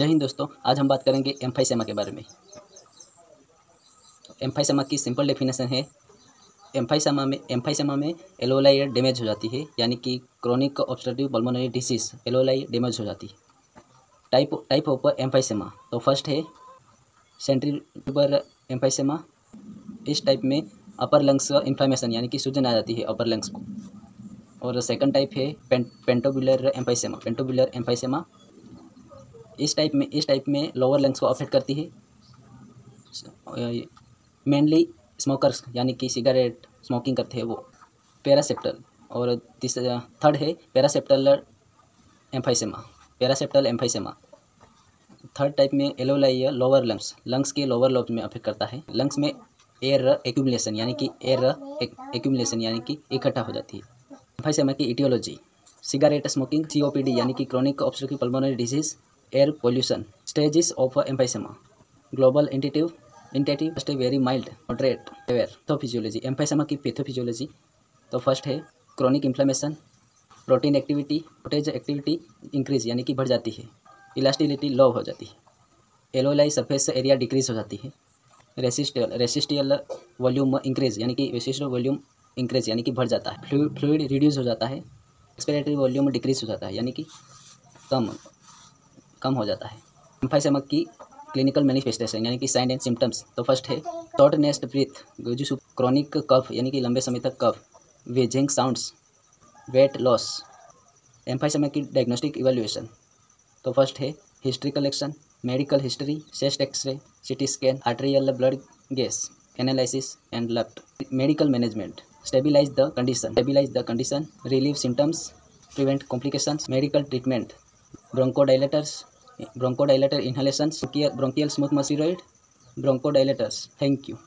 जय हिंद दोस्तों आज हम बात करेंगे एम्फाइसेमा के बारे में एम्फाइसेमा तो की सिंपल डेफिनेशन है एम्फाइसेमा में एम्फाइसेमा में एलोलाई डैमेज हो जाती है यानी कि chronic obstructive pulmonary disease alveoli damage हो जाती है टाइप टाइप ऑफ एम्फाइसेमा तो फर्स्ट है सेंट्रीबर एम्फाइसेमा इस टाइप में अपर लंग्स इन्फ्लामेशन यानी कि सूजन आ जाती है अपर लंग्स को और सेकंड टाइप है पेंटोबुलर एम्फाइसेमा पेंटोबुलर एम्फाइसेमा इस टाइप में इस टाइप में लोअर लंग्स को अफेक्ट करती है मेनली स्मोकर्स यानी कि सिगरेट स्मोकिंग करते हैं वो पैरासेप्टल और तीसरा थर्ड है paraseptal emphysema paraseptal emphysema third type में एलोलाइया लोअर लंग्स लंग्स के लोअर लोब में अफेक्ट करता है लंग्स में एयर एक्यूमुलेशन यानी कि एयर एक्यूमुलेशन यानी कि इकट्ठा हो जाती है एम्फाइसेमा की इटियोलॉजी सिगरेट स्मोकिंग सी यानी कि chronic obstructive pulmonary disease air pollution stages of emphysema global indicative initiative first है वेरी माइल्ड मॉडरेट एवेयर तो फिजियोलॉजी एम्फाइसमा की पैथोफिजियोलॉजी तो फर्स्ट है chronic inflammation protein activity protease activity increase यानी कि बढ़ जाती है इलास्टिलिटी लो हो जाती है एलोलाई सरफेस एरिया डिक्रीज हो जाती है रेसिस्टियल रेसिस्टियल वॉल्यूम इंक्रीज यानी कि विशिष्ट वॉल्यूम इंक्रीज यानी कि बढ़ जाता है फ्लूड रिड्यूस हो जाता है एक्सपेरेटरी वॉल्यूम डिक्रीज हो जाता है यानी कि कम कम हो जाता है एम्फाइसेमक की क्लिनिकल मैनिफेस्टेशन यानी कि साइन एंड सिम्टम्स तो फर्स्ट है शॉर्ट नेस्ट ब्रीथ जिस क्रॉनिक कफ यानी कि लंबे समय तक cough wheezing sounds weight loss emphysema की डायग्नोस्टिक इवेल्युएशन तो फर्स्ट है history collection medical history chest x-ray CT scan arterial blood gas analysis and left medical management stabilise the condition stabilise the condition relieve symptoms prevent complications medical treatment bronchodilators bronchodilator inhalations, bronchial smooth muscle steroid, bronchodilators. Thank you.